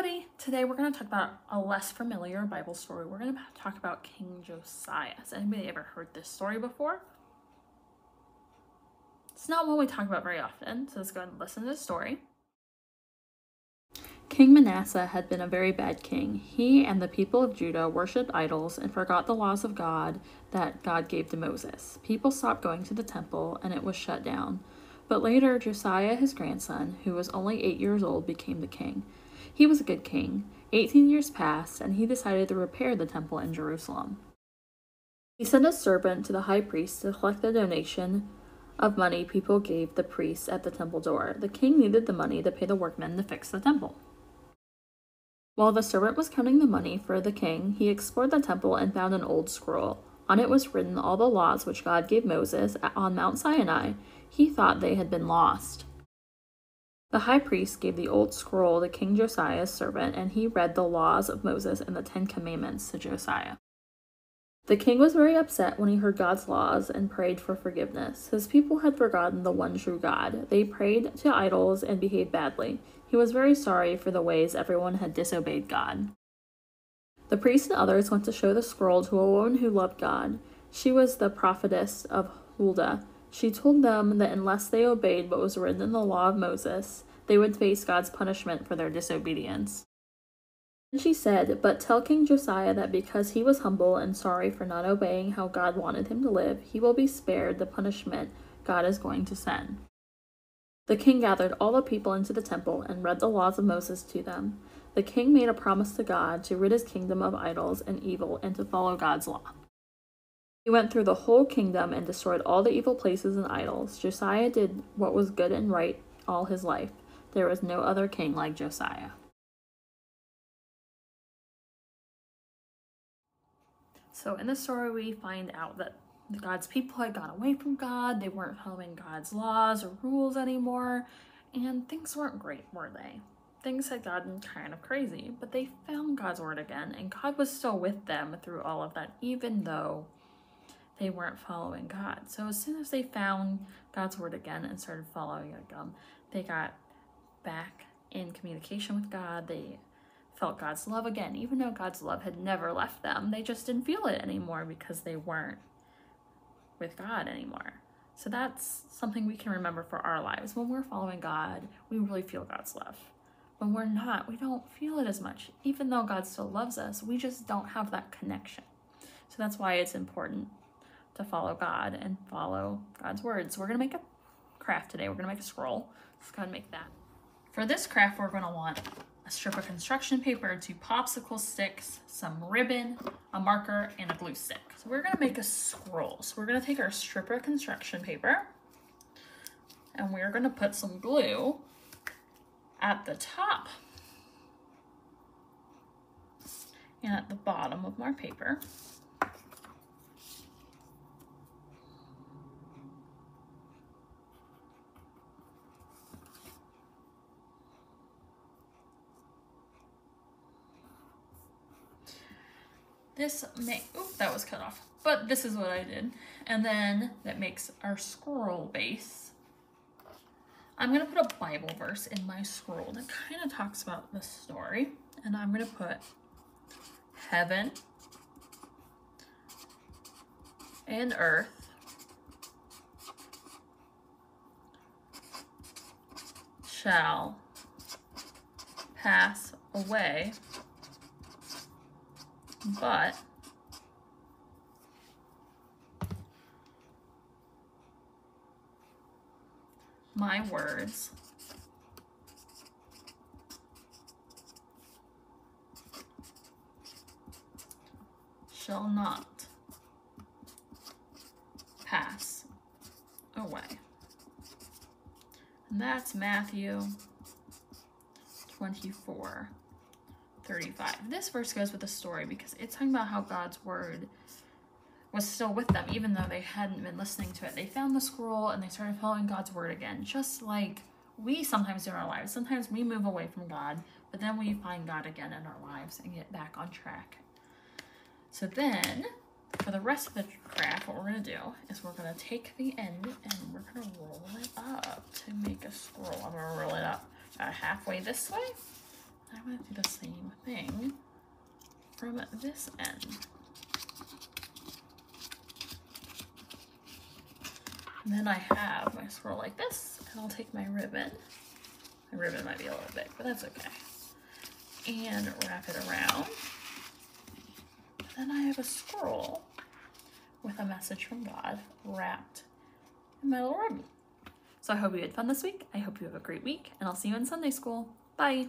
everybody! Today we're going to talk about a less familiar Bible story. We're going to talk about King Josiah. Has anybody ever heard this story before? It's not one we talk about very often, so let's go ahead and listen to the story. King Manasseh had been a very bad king. He and the people of Judah worshipped idols and forgot the laws of God that God gave to Moses. People stopped going to the temple and it was shut down. But later, Josiah, his grandson, who was only eight years old, became the king. He was a good king. Eighteen years passed, and he decided to repair the temple in Jerusalem. He sent a servant to the high priest to collect the donation of money people gave the priests at the temple door. The king needed the money to pay the workmen to fix the temple. While the servant was counting the money for the king, he explored the temple and found an old scroll. On it was written all the laws which God gave Moses on Mount Sinai. He thought they had been lost. The high priest gave the old scroll to King Josiah's servant, and he read the laws of Moses and the Ten Commandments to Josiah. The king was very upset when he heard God's laws and prayed for forgiveness. His people had forgotten the one true God. They prayed to idols and behaved badly. He was very sorry for the ways everyone had disobeyed God. The priest and others went to show the scroll to a woman who loved God. She was the prophetess of Huldah. She told them that unless they obeyed what was written in the law of Moses, they would face God's punishment for their disobedience. And she said, But tell King Josiah that because he was humble and sorry for not obeying how God wanted him to live, he will be spared the punishment God is going to send. The king gathered all the people into the temple and read the laws of Moses to them. The king made a promise to God to rid his kingdom of idols and evil and to follow God's law. He went through the whole kingdom and destroyed all the evil places and idols. Josiah did what was good and right all his life. There was no other king like Josiah. So, in the story, we find out that God's people had gone away from God. They weren't following God's laws or rules anymore. And things weren't great, were they? things had gotten kind of crazy, but they found God's word again, and God was still with them through all of that, even though they weren't following God. So as soon as they found God's word again and started following it, they got back in communication with God. They felt God's love again, even though God's love had never left them. They just didn't feel it anymore because they weren't with God anymore. So that's something we can remember for our lives. When we're following God, we really feel God's love when we're not, we don't feel it as much. Even though God still loves us, we just don't have that connection. So that's why it's important to follow God and follow God's words. So we're going to make a craft today. We're going to make a scroll. Let's go and make that. For this craft, we're going to want a strip of construction paper, two popsicle sticks, some ribbon, a marker, and a glue stick. So we're going to make a scroll. So we're going to take our strip of construction paper and we're going to put some glue at the top and at the bottom of my paper. This oh, that was cut off, but this is what I did. And then that makes our scroll base. I'm to put a Bible verse in my scroll that kind of talks about the story. And I'm to put heaven and earth shall pass away, but my words. Shall not pass away. And that's Matthew 24, 35. This verse goes with the story because it's talking about how God's word was still with them, even though they hadn't been listening to it. They found the scroll and they started following God's word again, just like we sometimes do in our lives. Sometimes we move away from God, but then we find God again in our lives and get back on track. So then, for the rest of the craft, what we're going to do is we're going to take the end and we're going to roll it up to make a scroll. I'm going to roll it up about halfway this way. I'm to do the same thing from this end. And then I have my swirl like this, and I'll take my ribbon. My ribbon might be a little big, but that's okay. And wrap it around. then I have a scroll with a message from God wrapped in my little ribbon. So I hope you had fun this week. I hope you have a great week, and I'll see you in Sunday school. Bye.